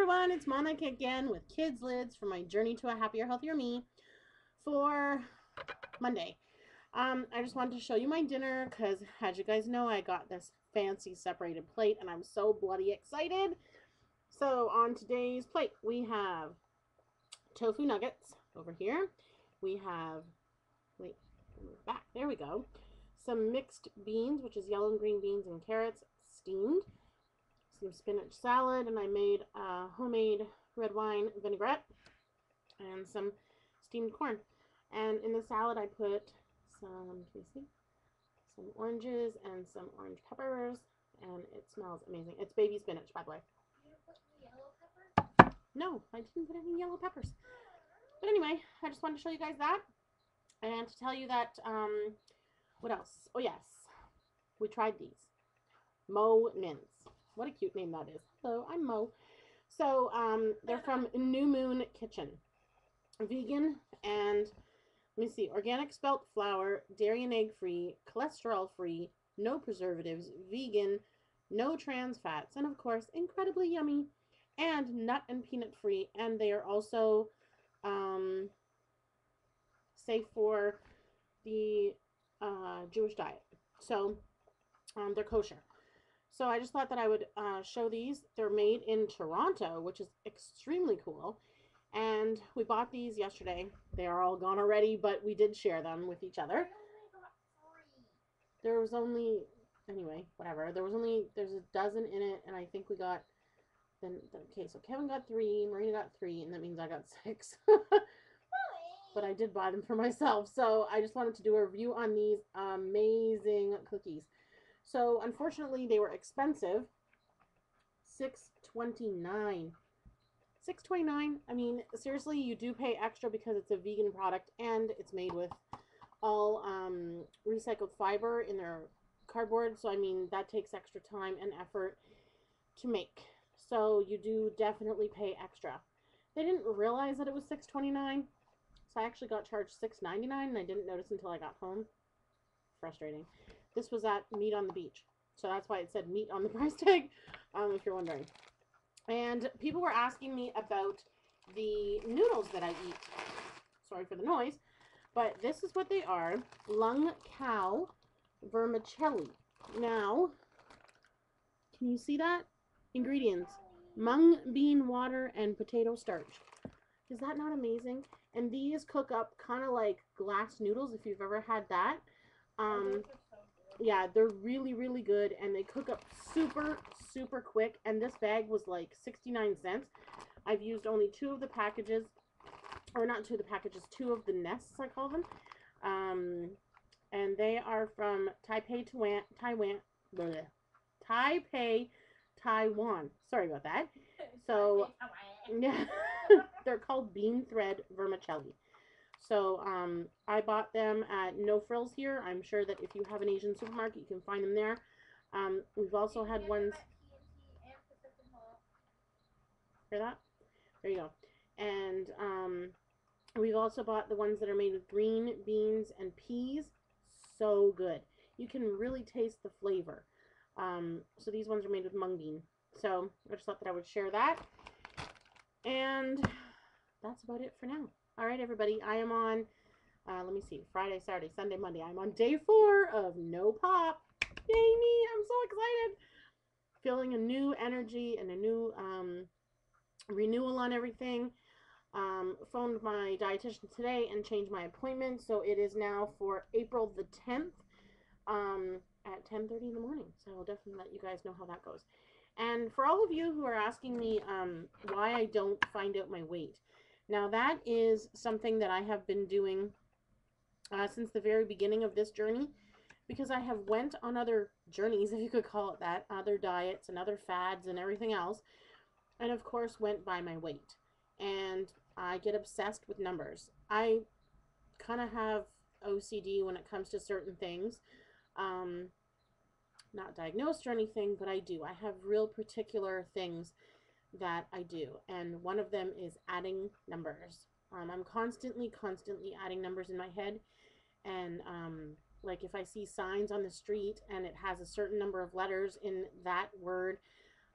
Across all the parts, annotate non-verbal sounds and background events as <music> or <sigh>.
everyone, it's Monica again with KydzLydz for my journey to a happier, healthier me for Monday. Um, I just wanted to show you my dinner because, as you guys know, I got this fancy separated plate and I'm so bloody excited. So, on today's plate, we have tofu nuggets over here. We have, wait, back, there we go. Some mixed beans, which is yellow and green beans and carrots, steamed some spinach salad, and I made homemade red wine vinaigrette and some steamed corn. And in the salad, I put some, can you see? Some oranges and some orange peppers, and it smells amazing. It's baby spinach, by the way. No, I didn't put any yellow peppers. But anyway, I just wanted to show you guys that. And to tell you that, um, what else? Oh, yes. We tried these. Mo Mints. What a cute name that is. Hello, I'm Mo. So, um, they're from New Moon Kitchen. Vegan and, let me see, organic spelt flour, dairy and egg free, cholesterol free, no preservatives, vegan, no trans fats, and of course, incredibly yummy, and nut and peanut free. And they are also um, safe for the uh, Jewish diet. So, um, they're kosher. So I just thought that I would uh, show these. They're made in Toronto, which is extremely cool. And we bought these yesterday. They are all gone already, but we did share them with each other. There was only, anyway, whatever. There was only, there's a dozen in it, and I think we got, then, okay, so Kevin got three, Marina got three, and that means I got six. <laughs> but I did buy them for myself. So I just wanted to do a review on these amazing cookies. So unfortunately, they were expensive. Six twenty nine. Six twenty nine. I mean, seriously, you do pay extra because it's a vegan product and it's made with all um, recycled fiber in their cardboard. So I mean, that takes extra time and effort to make. So you do definitely pay extra. They didn't realize that it was six twenty nine, so I actually got charged six ninety nine, and I didn't notice until I got home. Frustrating. This was at Meat on the Beach. So that's why it said meat on the <laughs> price tag, um, if you're wondering. And people were asking me about the noodles that I eat. Sorry for the noise. But this is what they are. Lung cow vermicelli. Now, can you see that? Ingredients. Mung bean water and potato starch. Is that not amazing? And these cook up kind of like glass noodles if you've ever had that. Um, yeah, they're really, really good and they cook up super, super quick. And this bag was like 69 cents. I've used only two of the packages, or not two of the packages, two of the nests, I call them. Um, and they are from Taipei, Taiwan, Taiwan, bleh, Taipei, Taiwan. Sorry about that. <laughs> So, yeah, <laughs> they're called bean thread vermicelli. So um, I bought them at No Frills here. I'm sure that if you have an Asian supermarket, you can find them there. Um, we've also had ones. Hear that? There you go. And um, we've also bought the ones that are made with green beans and peas. So good. You can really taste the flavor. Um, so these ones are made with mung bean. So I just thought that I would share that. And that's about it for now. All right, everybody, I am on, uh, let me see, Friday, Saturday, Sunday, Monday. I'm on day four of No Pop. Yay me, I'm so excited. Feeling a new energy and a new um, renewal on everything. Um, phoned my dietitian today and changed my appointment. So it is now for April the 10th um, at 10.30 in the morning. So I'll definitely let you guys know how that goes. And for all of you who are asking me um, why I don't find out my weight, now that is something that I have been doing uh, since the very beginning of this journey because I have went on other journeys, <laughs> if you could call it that, other diets and other fads and everything else, and of course went by my weight. And I get obsessed with numbers. I kind of have OCD when it comes to certain things. Um, not diagnosed or anything, but I do. I have real particular things that I do, and one of them is adding numbers. Um, I'm constantly, constantly adding numbers in my head, and um, like if I see signs on the street and it has a certain number of letters in that word,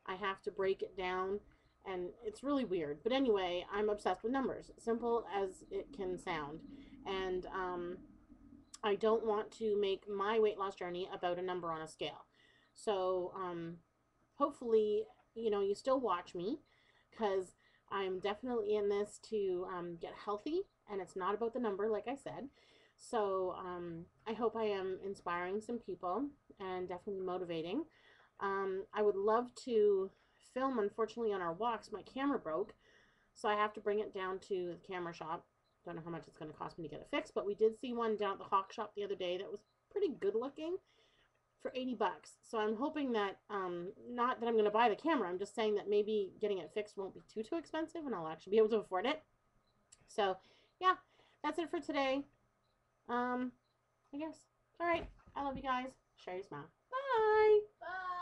I have to break it down and it's really weird. But anyway, I'm obsessed with numbers, simple as it can sound, and um, I don't want to make my weight loss journey about a number on a scale. So um, hopefully, you know, you still watch me because I'm definitely in this to um, get healthy, and it's not about the number, like I said. So um, I hope I am inspiring some people and definitely motivating. Um, I would love to film, unfortunately, on our walks. My camera broke, so I have to bring it down to the camera shop. Don't know how much it's going to cost me to get it fixed, but we did see one down at the Hawk Shop the other day that was pretty good looking for 80 bucks. So I'm hoping that, um, not that I'm going to buy the camera, I'm just saying that maybe getting it fixed won't be too, too expensive and I'll actually be able to afford it. So, yeah, that's it for today. Um, I guess. All right. I love you guys. Share your smile. Bye. Bye.